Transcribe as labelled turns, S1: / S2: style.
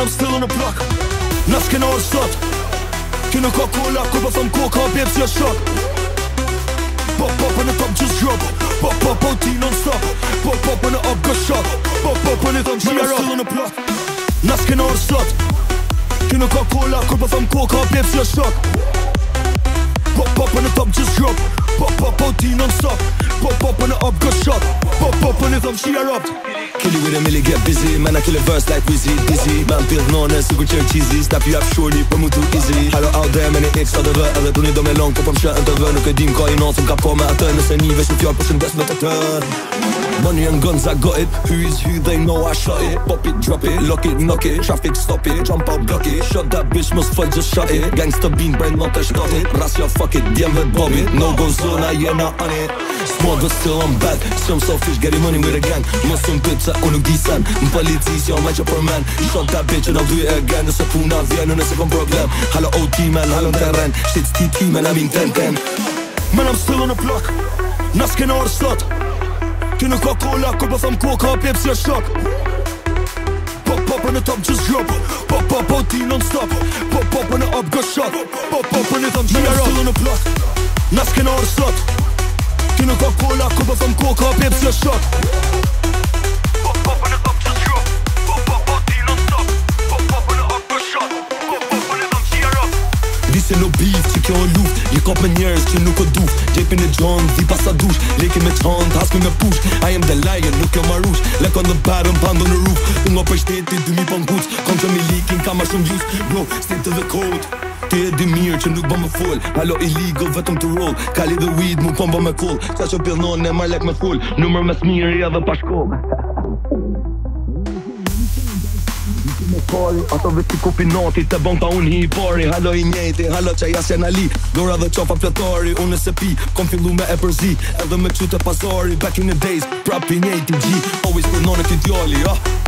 S1: I'm still on the block Në skenor sot Kjo nuk ka kolla, ku po thëm ku ka bjep si o shok Po po po në top just drop Po po po ti non stop Po po po në up go shot Po po po në thëm qia rock Men I'm still on the block Në skenor Keno Kjo nuk ka kolla, ku po thëm ku ka bjep si shok Po po po në top just drop Po po po non stop Po po po në up go shot Po po po në thëm qia rock Kill you with a milli, get busy Man, I kill a verse like Wizzy Dizzy Man, feels known as good check cheesy Stop you up surely, but mot too easy Hello out there, men det är extra dövö Eller tror ni de är långt bortom kön Dövö, nog to din kaj någon som kan komma att dö Men sen givet sin fjord på sin bäst metatör Money and guns, I got it Who is who, they know I shot it Pop it, drop it, lock it, knock it Traffic, stop it, jump out, block it Shut that bitch, must fight, just shut it Gangsta bean, brain, not a stop it Razzia, fuck it, deal with Bobby No go zone, I am not on it but still I'm back Some selfish getting money a gang Mos më pëtë sa unë nuk di sen Më policis, jo me që për men Shot that bitch and I'll do it again Nëse puna vjen, nëse kom problem Halo OT man, halo në teren Shqit sti ti man, I'm in ten ten Man, I'm still on the block Nas kena orë slot Kjo nuk ka kola, kur po thëm koka Pepsi është shok Pop pop në top just drop Pop pop pop ti non stop Pop pop në up go shot Pop pop në thëm gjera rot Man, I'm still on the block Nas kena orë slot Ti nuk ka kola ku bëfëm po ku ka pjep së shok po po Se no beef, që kjo o luf Je kop me njerës që nuk o duf Gjepin e gjonë, zi pas sa dush Leki me qonë, të haspi me push I am the lion, nuk jo marush Lek on the bottom, band në the roof Unë o për shteti, dy mi për nguq Kom që mi likin, ka ma shumë gjus Bro, stick to the code Ti e di mirë që nuk bë më full Halo illegal vetëm të roll Kali dhe weed mu pëmbë me kull Qa që pëllnon e lek me full Numër mes mirë edhe ja pashkom Pari, ato vetë si kupinati Të bon ka unë hi i pari Halo i njejti, halo që jasë janë ali Dora dhe qofa pletari Unë e se pi, kom fillu me e përzi Edhe me qute pazari Back in the days, prap i njejti gji Always për nonë e ti djali, ah oh.